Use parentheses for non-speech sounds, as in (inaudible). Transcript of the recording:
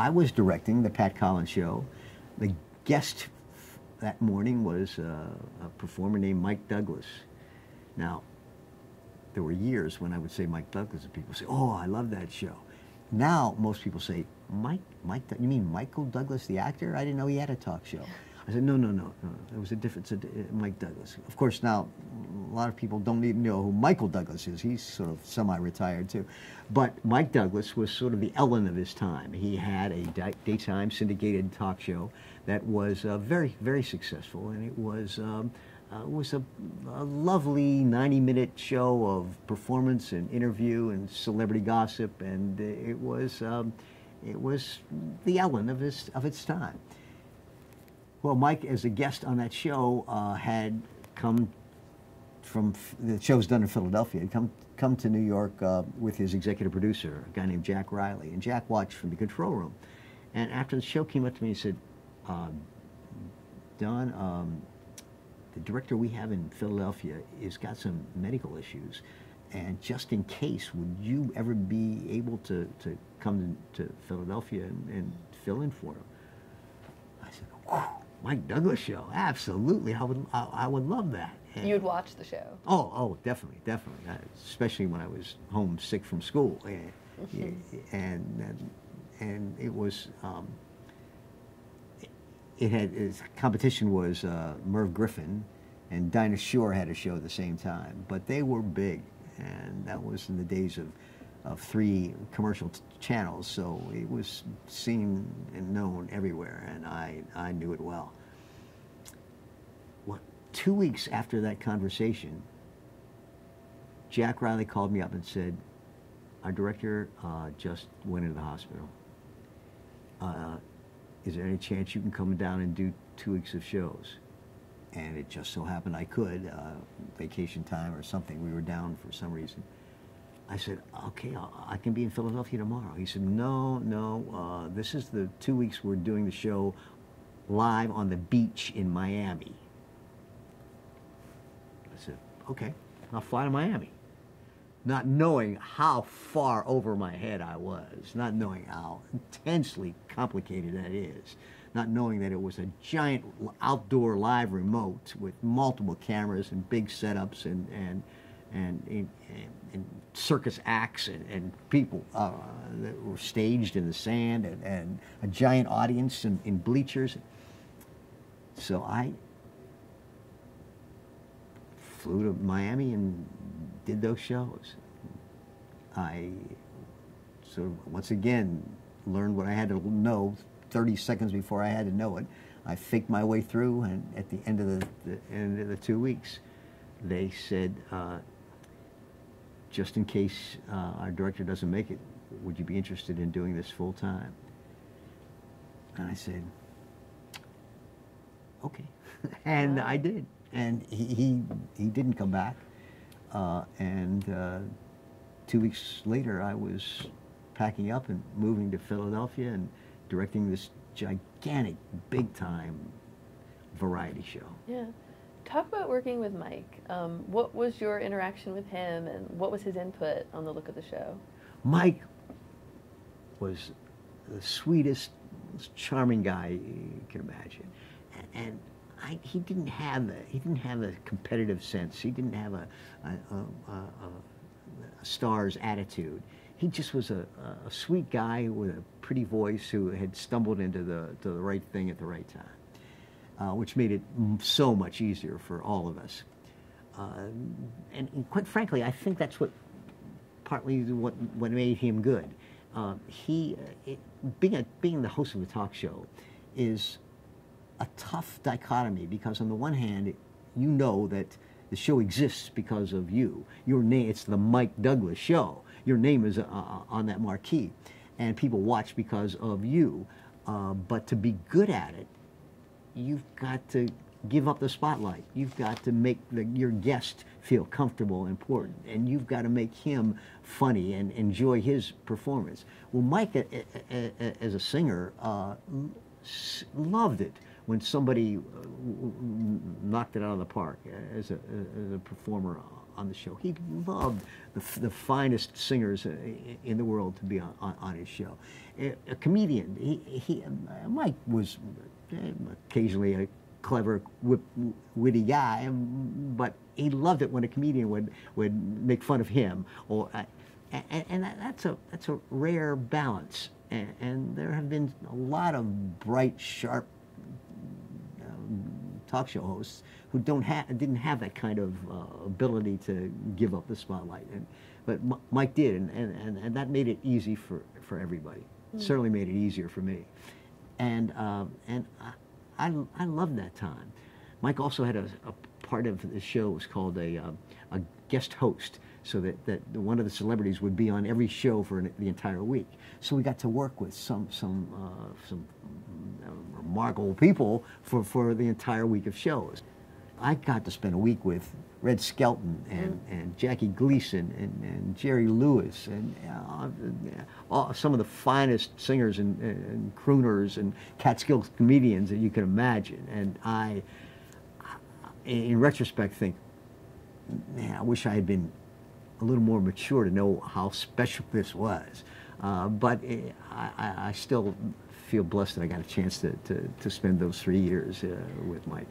I was directing the Pat Collins show. The guest that morning was uh, a performer named Mike Douglas. Now, there were years when I would say Mike Douglas, and people say, "Oh, I love that show." Now, most people say, "Mike, Mike, you mean Michael Douglas, the actor? I didn't know he had a talk show." I said, "No, no, no, no. There was a difference. Mike Douglas. Of course, now a lot of people don't even know who Michael Douglas is. He's sort of semi-retired too, but Mike Douglas was sort of the Ellen of his time. He had a daytime syndicated talk show that was uh, very, very successful, and it was. Um, uh, was a, a, lovely 90 minute show of performance and interview and celebrity gossip and it was um, it was the Ellen of its of its time. Well, Mike, as a guest on that show, uh, had come from the show's done in Philadelphia. Had come come to New York uh, with his executive producer, a guy named Jack Reilly, and Jack watched from the control room. And after the show came up to me, he said, uh, "Don." Um, the director we have in Philadelphia has got some medical issues. And just in case, would you ever be able to, to come to Philadelphia and, and fill in for him? I said, Mike Douglas show, absolutely. I would, I, I would love that. And You'd watch the show. Oh, oh, definitely, definitely. Especially when I was home sick from school, (laughs) and and, and, and it was. Um, it had its competition was uh, Merv Griffin, and Dinah Shore had a show at the same time. But they were big, and that was in the days of, of three commercial channels, so it was seen and known everywhere, and I, I knew it well. What, two weeks after that conversation, Jack Reilly called me up and said, our director uh, just went into the hospital. Uh, is there any chance you can come down and do two weeks of shows? And it just so happened I could, uh, vacation time or something. We were down for some reason. I said, okay, I'll, i can be in Philadelphia tomorrow. He said, no, no, uh, this is the two weeks we're doing the show live on the beach in Miami. Said, okay, I'll fly to Miami not knowing how far over my head I was, not knowing how intensely complicated that is, not knowing that it was a giant outdoor live remote with multiple cameras and big setups and and and, and, and circus acts and, and people uh, that were staged in the sand and, and a giant audience in, in bleachers. So I flew to Miami and did those shows. I sort of, once again, learned what I had to know 30 seconds before I had to know it. I faked my way through, and at the end of the, the end of the two weeks, they said, uh, just in case uh, our director doesn't make it, would you be interested in doing this full time? And I said, okay. (laughs) and. I did. And he, he, he didn't come back. Uh, and uh, two weeks later, I was packing up and moving to Philadelphia and directing this gigantic, big time variety show. Yeah. Talk about working with Mike. Um, what was your interaction with him and what was his input on the look of the show? Mike was the sweetest, charming guy you can imagine. And I, he didn't have a, he didn't have a competitive sense. He didn't have a, a, a, a star's attitude. He just was a, sweet guy with a pretty voice who had stumbled into the to the right thing at the right time, uh, which made it so much easier for all of us. Uh, and, and, quite frankly, I think that's what partly what what made him good. Uh, he it, being a, being the host of a talk show is a tough dichotomy because on the one hand, you know that the show exists because of you. Your name, it's the Mike Douglas show. Your name is uh, uh, on that marquee, and people watch because of you. Uh, but to be good at it, you've got to give up the spotlight. You've got to make the, your guest feel comfortable and important, and you've got to make him funny and enjoy his performance. Well, Mike, as a singer, uh, loved it when somebody uh, knocked it out of the park as a, as a performer on the show. He loved the, the finest singers uh, in the world to be on, on, his show. A, comedian, he, he, uh, Mike was uh, occasionally a clever, whip, witty guy, um, but he loved it when a comedian would, would make fun of him. Or, uh, and, and that, that's, a, that's a rare balance. And there have been a lot of bright, sharp talk show hosts who don't have didn't have that kind of uh, ability to give up the spotlight. And, but M- Mike did, and, and, and, that made it easy for, for everybody. Certainly made it easier for me. And, um, and I, I, I loved that time. Mike also had a, a part of the show was called a, um, a guest host, so that, that one of the celebrities would be on every show for an, the entire week. So we got to work with some, some, uh, some uh, remarkable people for, for the entire week of shows. I got to spend a week with Red Skelton and, and Jackie Gleason and, and Jerry Lewis and uh, all, some of the finest singers and, and crooners and Catskill comedians that you can imagine. And I, in retrospect, think, man, I wish I had been a little more mature to know how special this was. Uh, but eh, I, I, I still feel blessed that I got a chance to, to, to spend those three years uh, with Mike.